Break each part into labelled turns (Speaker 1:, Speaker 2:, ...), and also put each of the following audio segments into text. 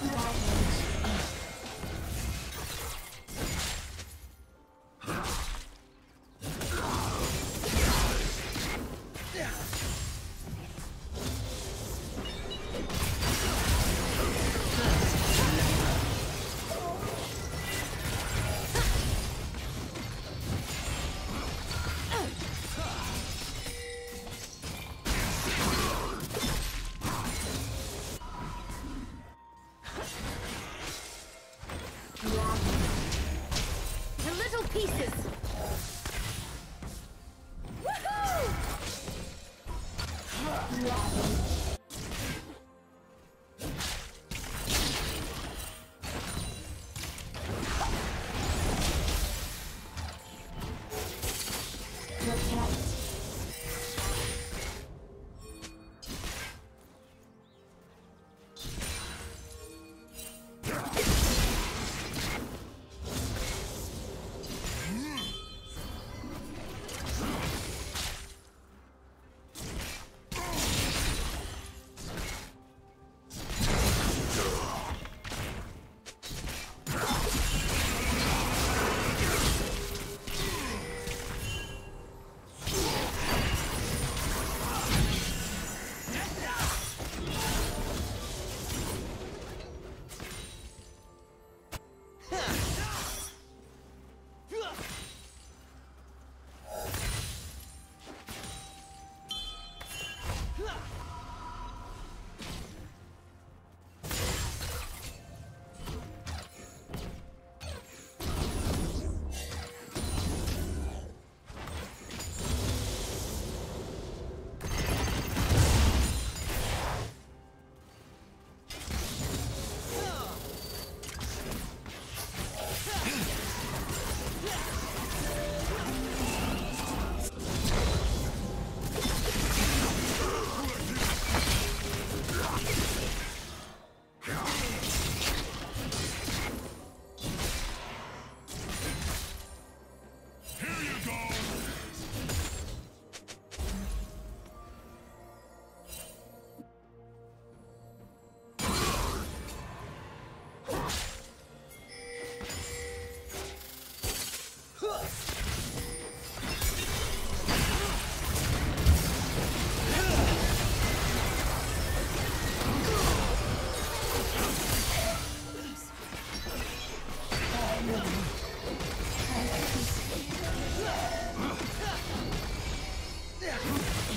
Speaker 1: Yeah.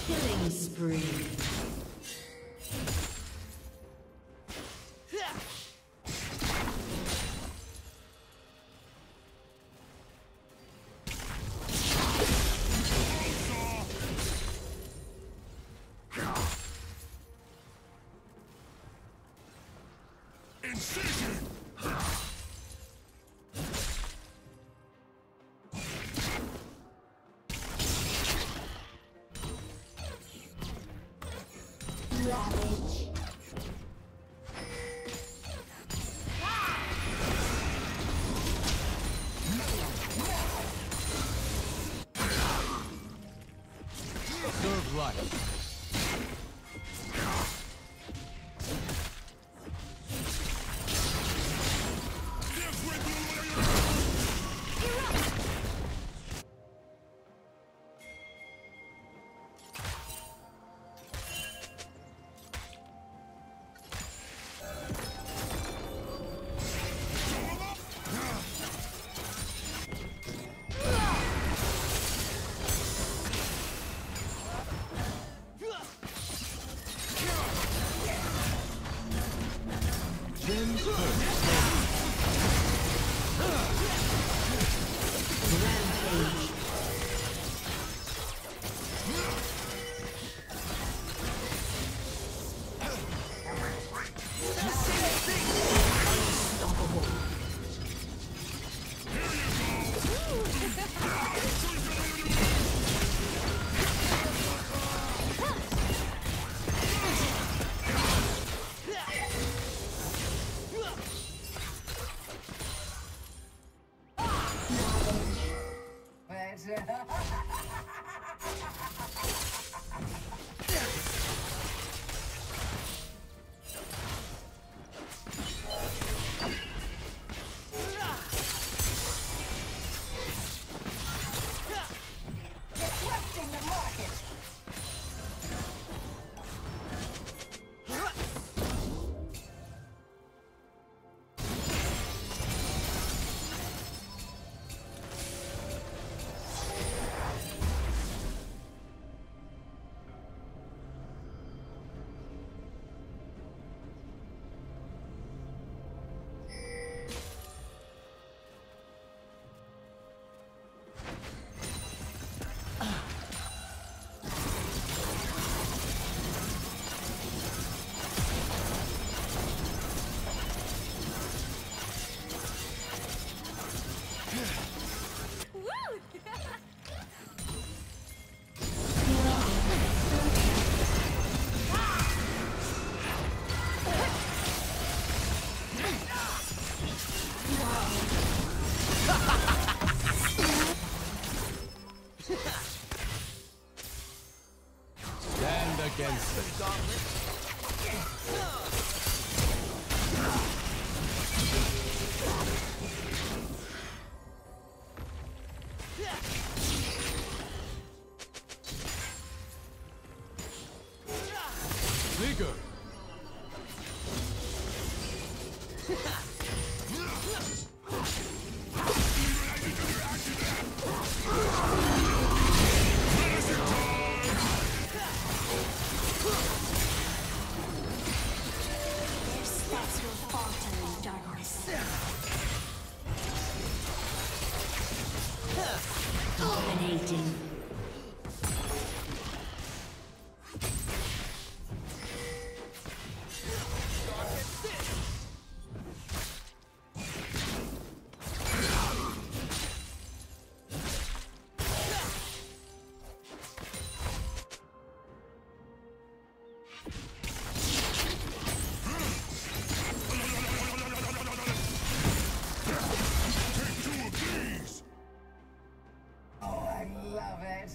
Speaker 2: Killing spree. life.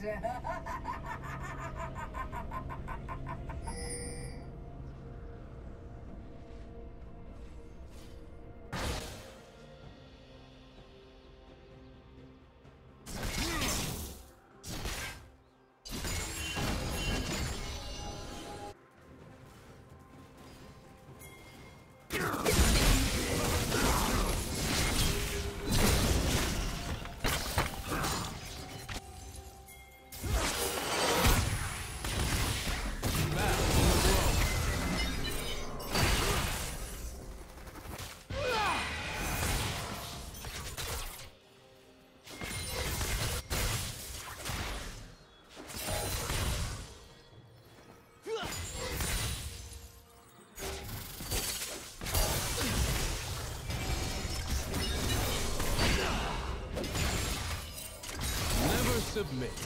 Speaker 3: Yeah. submit.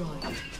Speaker 3: destroyed.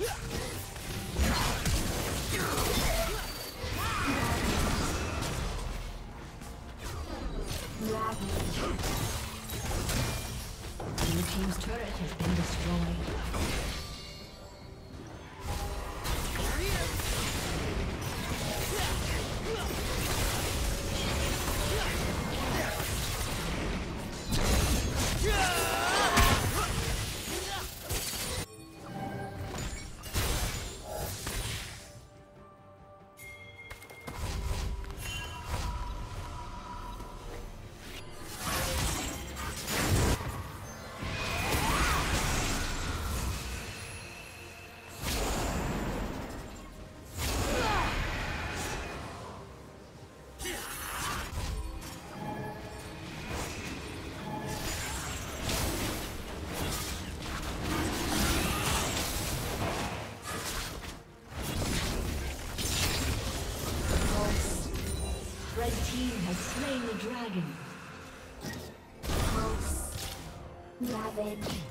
Speaker 2: あっ!
Speaker 4: Dragon. Ravage.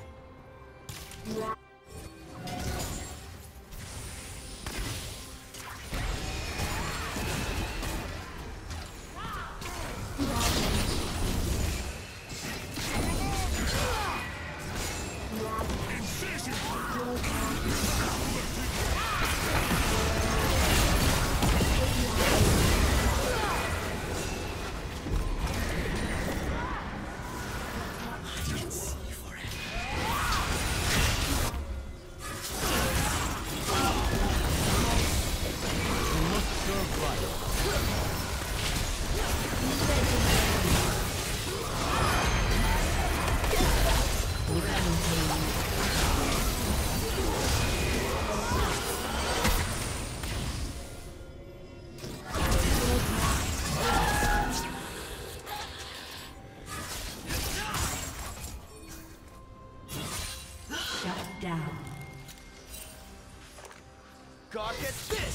Speaker 3: God gets this!